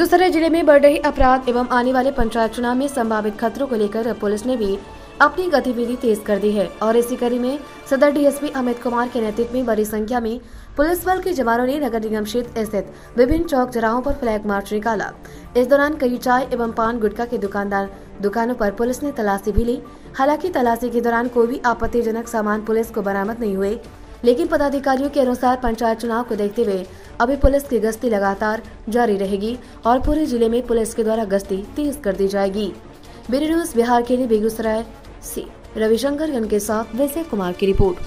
बेगूसराय ज़िले में बढ़ रहे अपराध एवं आने वाले पंचायत चुनाव में संभावित खतरों को लेकर पुलिस ने भी अपनी गतिविधि तेज कर दी है और इसी कड़ी में सदर डीएसपी अमित कुमार के नेतृत्व में बड़ी संख्या में पुलिस बल के जवानों ने नगर निगम क्षेत्र स्थित विभिन्न चौक चौराहों पर फ्लैग मार्च निकाला। इस दौरान कई चाय एवं पान गुटखा के दुकानदार, दुकानों पर पुलिस ने तलाशी भी ली। हालाँकि तलाशी के दौरान कोई भी आपत्तिजनक सामान पुलिस को बरामद नहीं हुए, लेकिन पदाधिकारियों के अनुसार पंचायत चुनाव को देखते हुए अभी पुलिस की गश्ती लगातार जारी रहेगी और पूरे ज़िले में पुलिस के द्वारा गश्ती तेज कर दी जाएगी। ब्यूरो न्यूज़ बिहार के लिए बेगूसराय से रविशंकर गन के साथ विजय कुमार की रिपोर्ट।